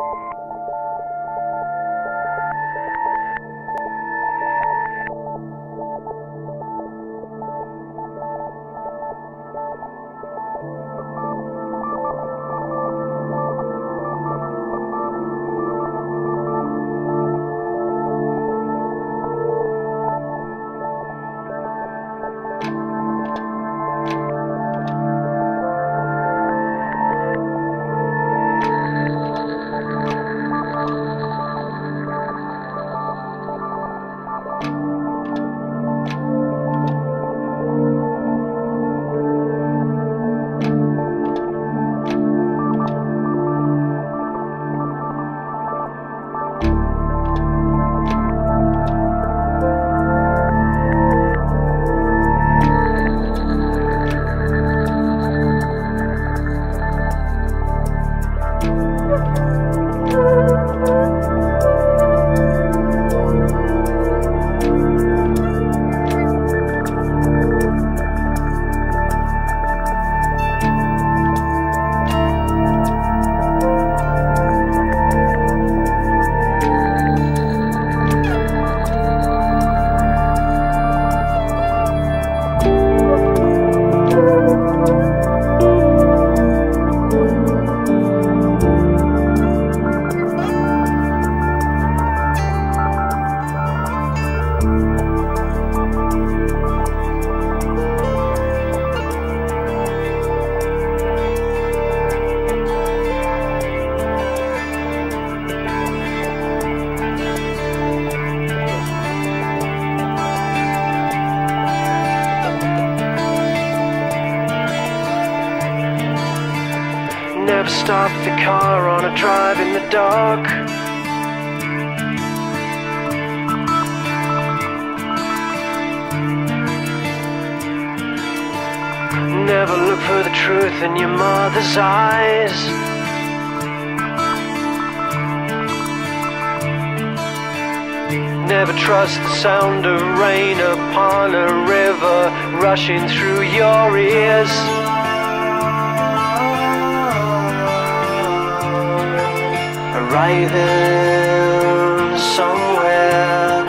Never stop the car on a drive in the dark. Never look for the truth in your mother's eyes. Never trust the sound of rain upon a river rushing through your ears. Arriving somewhere,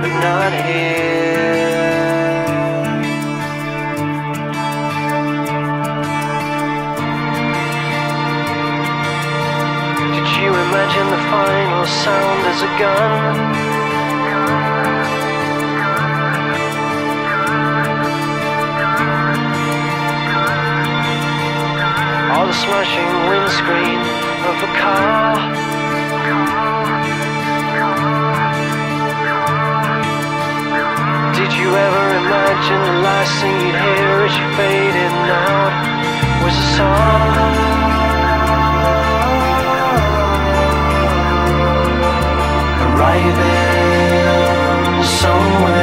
but not here. Did you imagine the final sound as a gun? Or the smashing windscreen of a car? Did you ever imagine the last thing you'd hear as you fading out was a song? Arriving somewhere,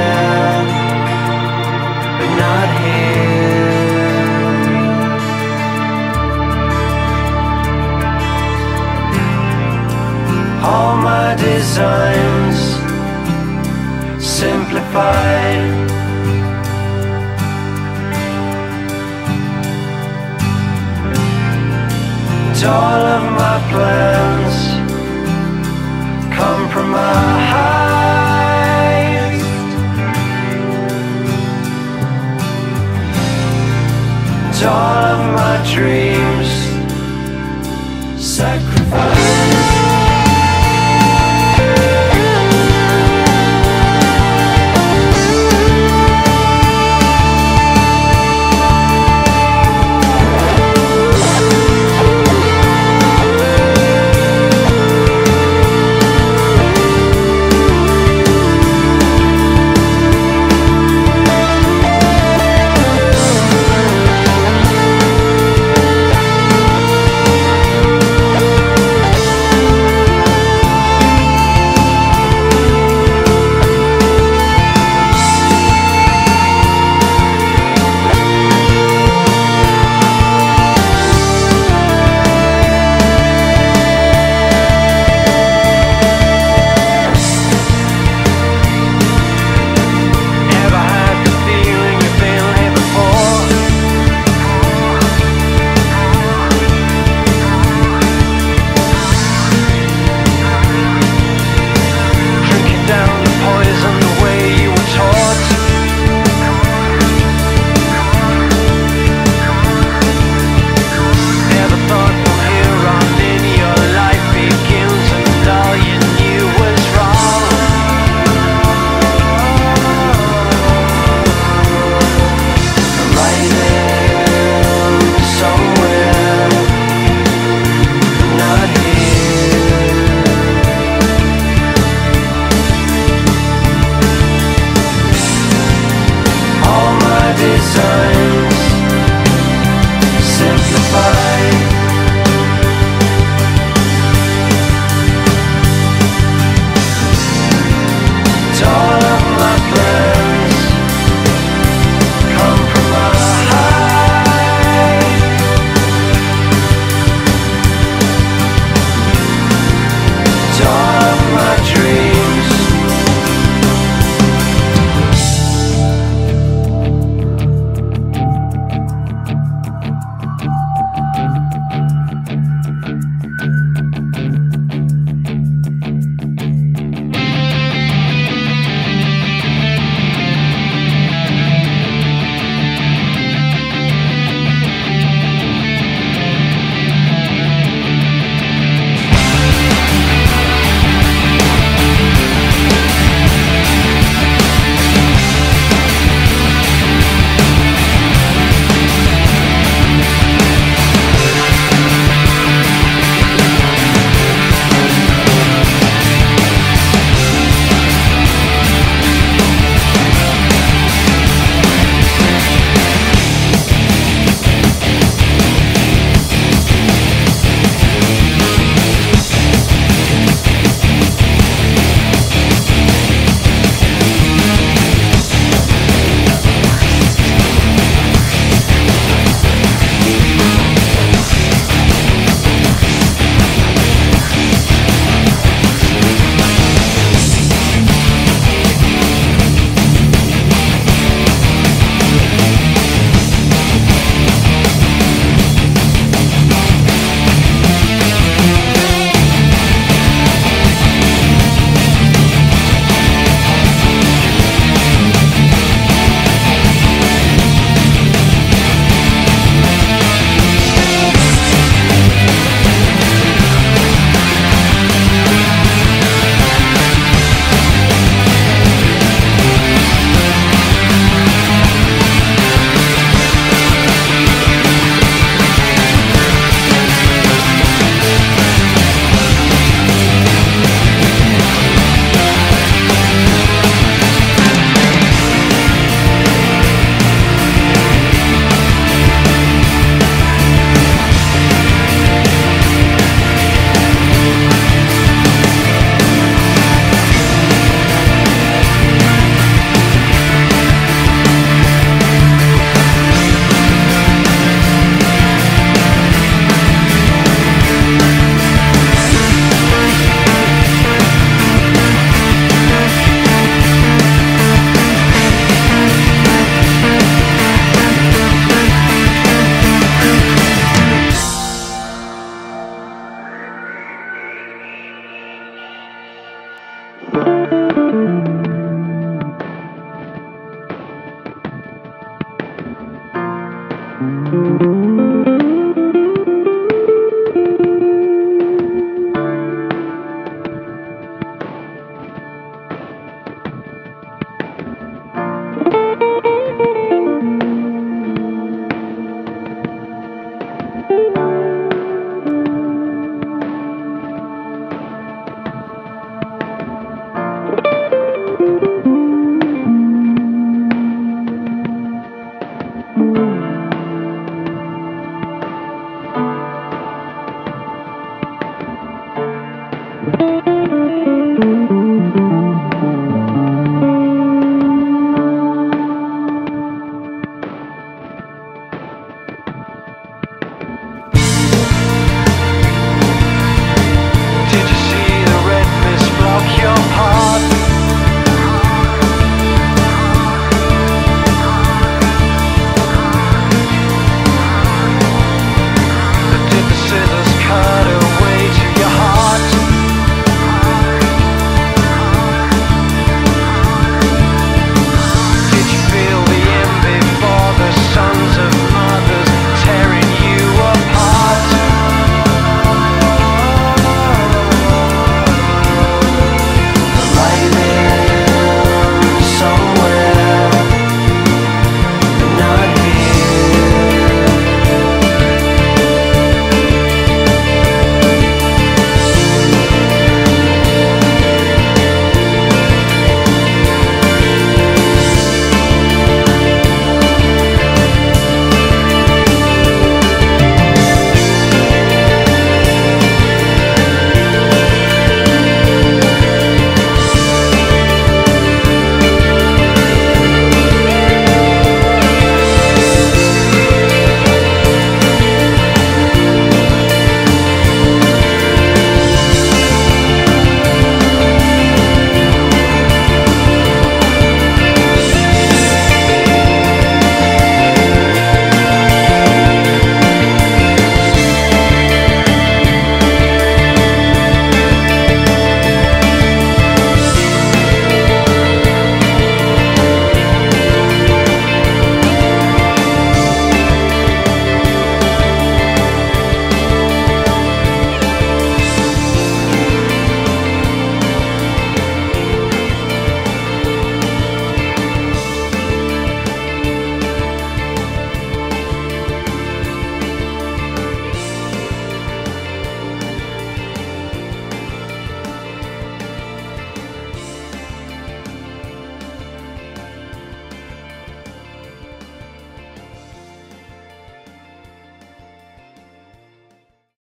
All of my plans compromised. And